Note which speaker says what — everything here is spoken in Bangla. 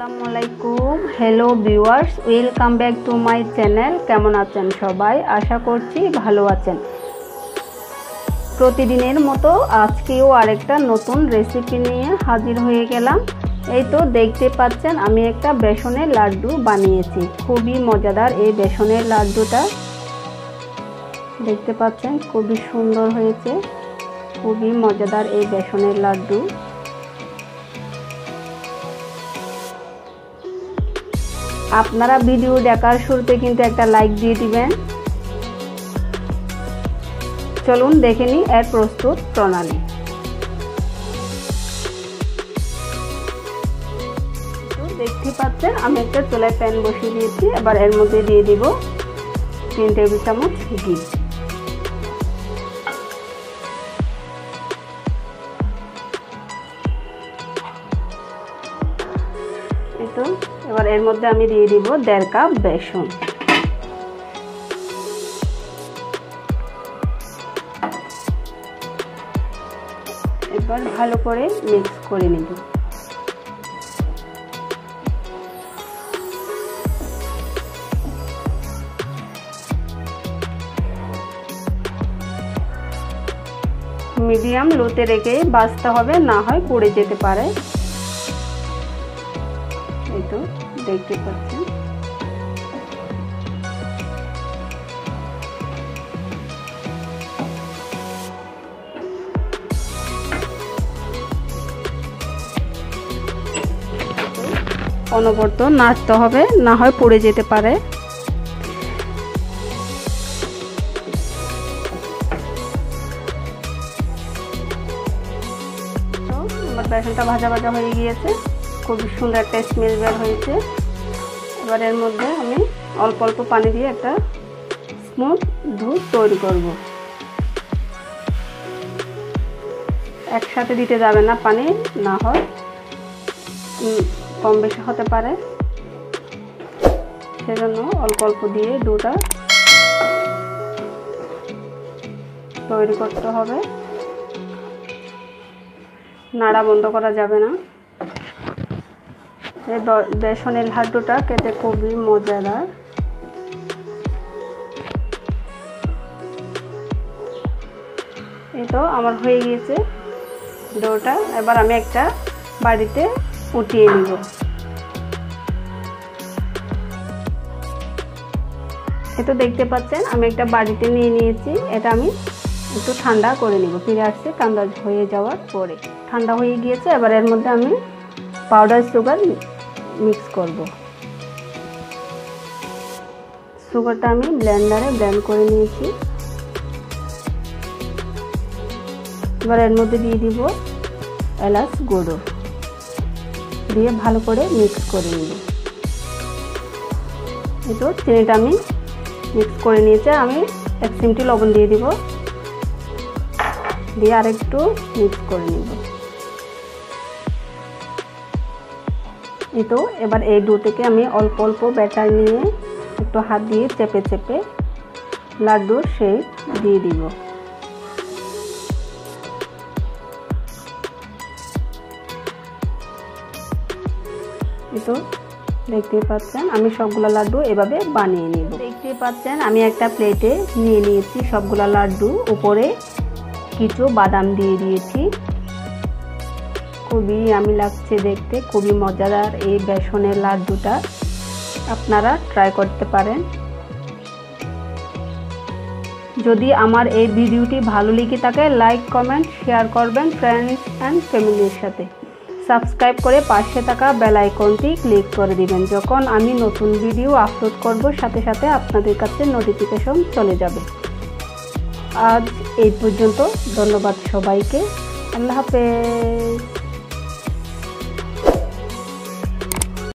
Speaker 1: আসসালামু আলাইকুম। Hello viewers welcome back to my channel কেমন আছেন সবাই? আশা করছি ভালো আছেন। প্রতিদিনের মতো আজকেও আরেকটা নতুন রেসিপি নিয়ে হাজির হয়ে গেলাম। এই তো দেখতে পাচ্ছেন, আমি একটা বেসনের লাড্ডু বানিয়েছি। খুবই মজাদার এই বেসনের লাড্ডুটা। দেখতে পাচ্ছেন, খুবই সুন্দর হয়েছে। খুবই মজাদার এই বেসনের লাড্ডু। আপনারা ভিডিও দেখার শুরুতে কিন্তু একটা লাইক দিয়ে দিবেন। চলুন দেখে নিই এর প্রস্তুত প্রণালী। দেখতে পাচ্ছেন, আমি একটা চুলায় প্যান বসিয়ে দিয়েছি, এবার এর মধ্যে দিয়ে দিব তিন টেবিল চামচ ঘি। তো এবার এর মধ্যে আমি দিয়ে দিব দেড় কাপ বেসন। এবার ভালো করে মিক্স করে নেব। মিডিয়াম লোতে রেখে বাঁচতে হবে, না হয় পড়ে যেতে পারে। এই তো, দেখতে পাচ্ছেন অনবর্ত নাড়তে হবে, না হয় পড়ে যেতে পারে। আমার বেসনটা ভাজা ভাজা হয়ে গিয়েছে। খুবই সুন্দর একটা স্মেল বের হয়েছে। এবার এর মধ্যে আমি অল্প অল্প পানি দিয়ে একটা স্মুথ দুধ তৈরি করব। একসাথে দিতে যাবে না পানি, না হয় কম বেশি হতে পারে। সেজন্য অল্প অল্প দিয়ে দুটা তৈরি করতে হবে। নাড়া বন্ধ করা যাবে না। বেসনের লাড্ডুটা খেতে খুবই মজাদার। এই তো আমার হয়ে গিয়েছে ডোটা। এবার আমি একটা বাড়িতে উঠিয়ে নিব। তো দেখতে পাচ্ছেন, আমি একটা বাড়িতে নিয়ে নিয়েছি। এটা আমি একটু ঠান্ডা করে নিব। ফিরে আসছে ঠান্ডা হয়ে যাওয়ার পরে। ঠান্ডা হয়ে গিয়েছে, এবার এর মধ্যে আমি পাউডার সুগার মিক্স করব। সুগারটা আমি ব্লেন্ডারে ব্লেন্ড করে নিয়েছি। এবার এর মধ্যে দিয়ে দিব এলাচ গুঁড়ো। দিয়ে ভালো করে মিক্স করে নিব। এই চিনিটা আমি মিক্স করে নিয়েছে। আমি এক চিমটি লবণ দিয়ে দিব। দিয়ে আরেকটু মিক্স করে নিব। এই তো এবার এই ডো থেকে আমি অল্প অল্প ব্যাটার নিয়ে একটু হাত দিয়ে চেপে চেপে লাড্ডুর শেপ দিয়ে দিব। তো দেখতে পাচ্ছেন, আমি সবগুলো লাড্ডু এভাবে বানিয়ে নিব। দেখতে পাচ্ছেন, আমি একটা প্লেটে নিয়ে নিয়েছি সবগুলো লাড্ডু। উপরে কিছু বাদাম দিয়ে দিয়েছি। খুবই আমি লাগছে দেখতে, খুবই মজাদার এই বেসনের লাড্ডুটা। আপনারা ট্রাই করতে পারেন। যদি আমার এই ভিডিওটি ভালো লেগে থাকে লাইক কমেন্ট শেয়ার করবেন ফ্রেন্ডস অ্যান্ড ফ্যামিলির সাথে। সাবস্ক্রাইব করে পাশে থাকা বেল আইকনটি ক্লিক করে দিবেন। যখন আমি নতুন ভিডিও আপলোড করব, সাথে সাথে আপনাদের কাছে নোটিফিকেশন চলে যাবে। আজ এই পর্যন্ত, ধন্যবাদ সবাইকে। আল্লাহ হাফেজ।